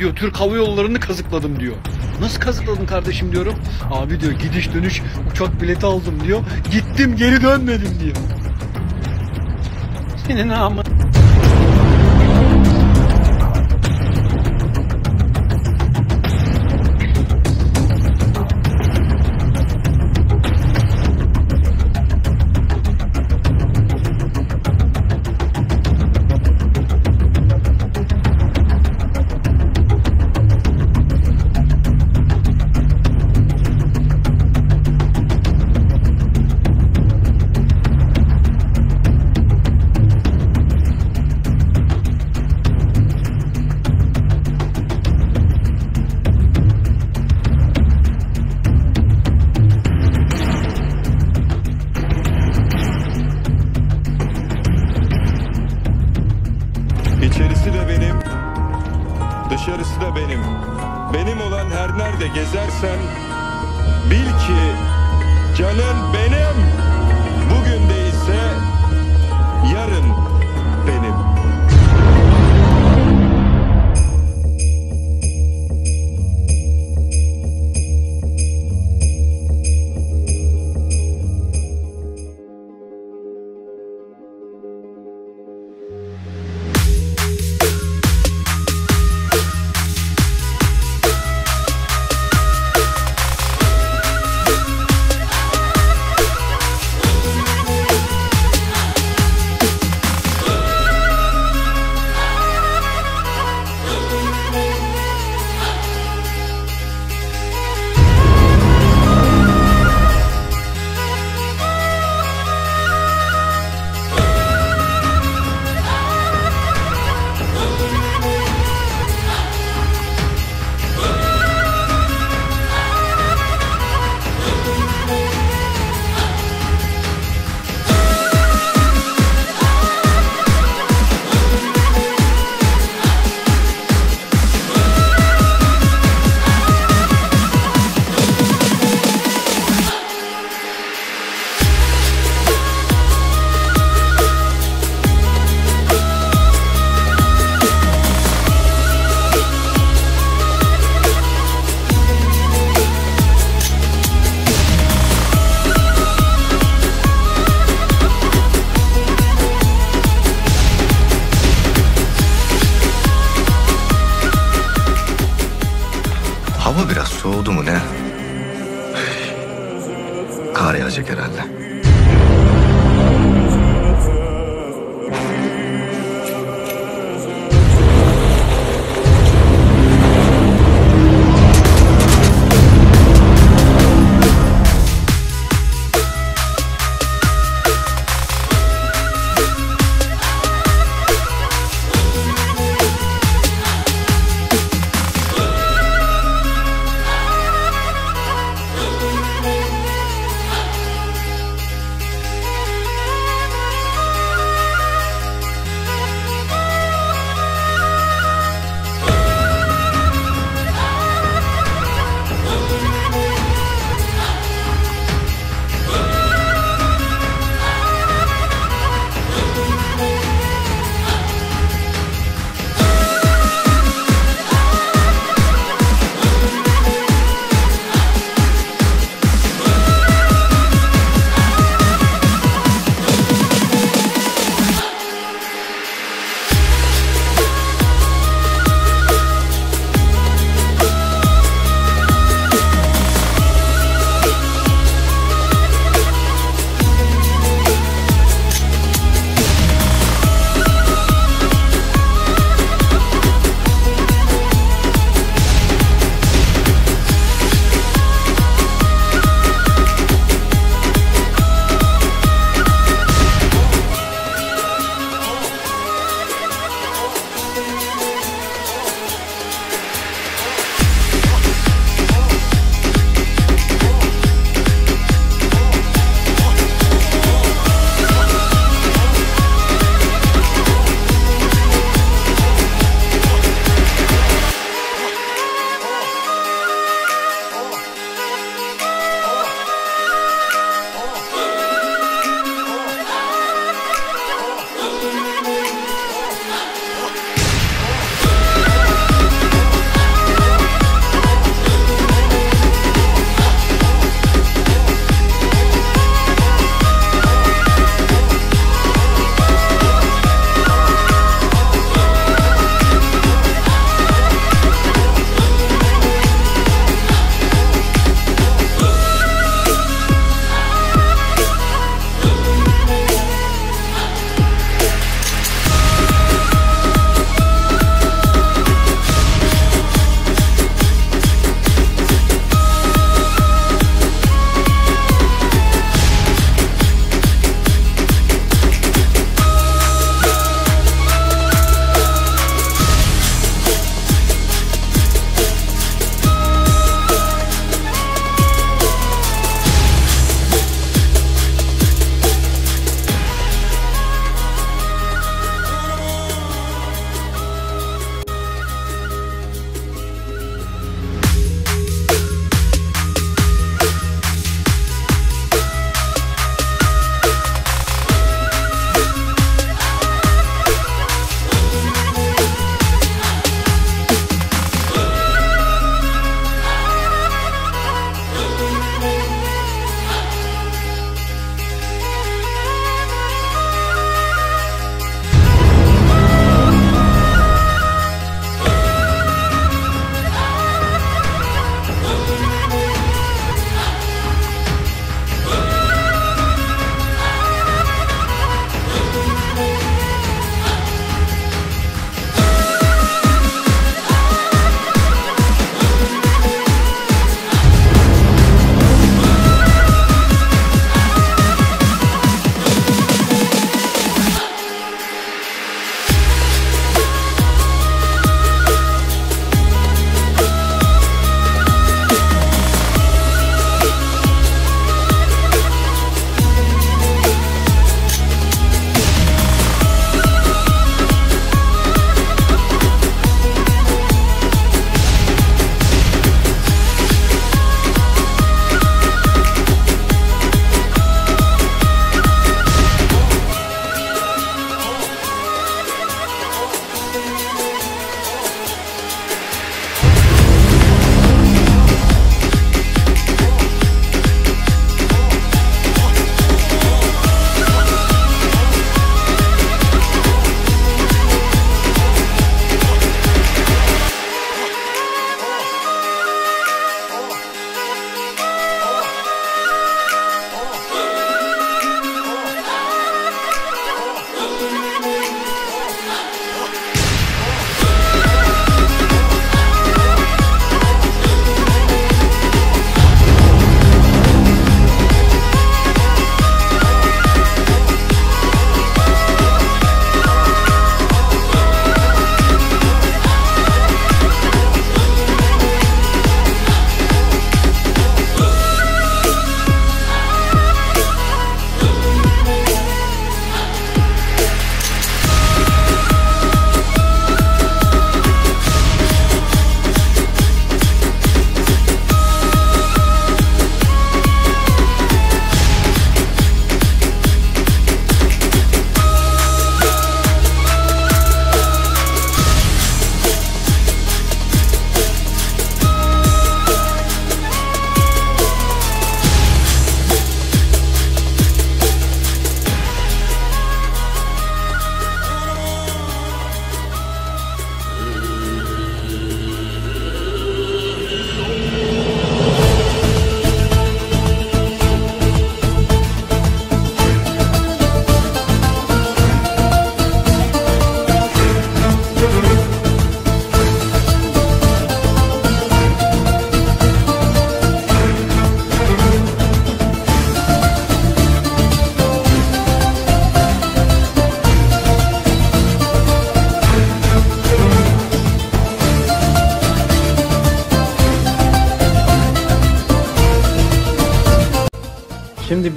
diyor Türk Hava Yolları'nı kazıkladım diyor. Nasıl kazıkladın kardeşim diyorum. Abi diyor gidiş dönüş uçak bileti aldım diyor. Gittim geri dönmedim diyor. Senin ama. Benim olan her nerede gezersen bil ki canın benim. Bugün değilse yarın soğudu mu ne? Kar yağacak herhalde.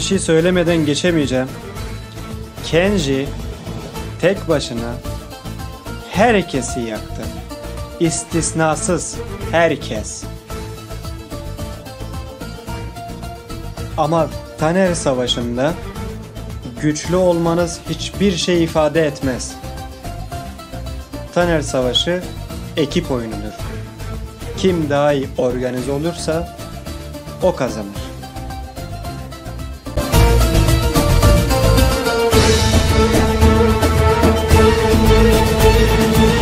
Bir şey söylemeden geçemeyeceğim. Kenji tek başına herkesi yaktı. İstisnasız herkes. Ama Taner Savaşı'nda güçlü olmanız hiçbir şey ifade etmez. Taner Savaşı ekip oyunudur. Kim daha iyi organize olursa o kazanır. Nasıl?